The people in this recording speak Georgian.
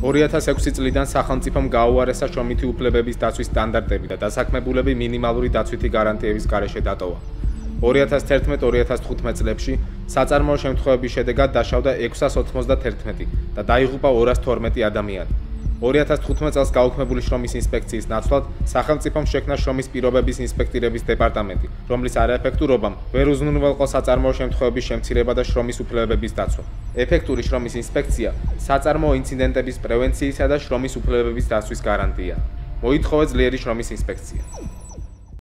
2006 წლიდან სახელმწიფომ გაუარესა შრომითი უფლებების დაცვის სტანდარტები და დასაქმებულები მინიმალური დაცვითი გარანტიების გარეშე დატოვა. 2011-2015 წლებში საწარმოო შემთხვევების შედეგად დაშავდა 691 და დაიღუპა 212 ადამიანი. 2015 წელს გაუქმებული შრომის ინსპექციის ნაცვლად სახელმწიფომ შექმნა შრომის პირობების ინსპექტირების დეპარტამენტი, რომლის არაეფექტურობამ ვერ უზრუნველყო საწარმოო შემთხვევების შემცირება და შრომის უფლებების დაცვა. ეფექტური შრომის ინსპექცია საწარმოო ინციდენტების პრევენციისა და შრომის უფლებების დაცვის გარანტია. მოითხოვე ძლიერი შრომის ინსპექცია.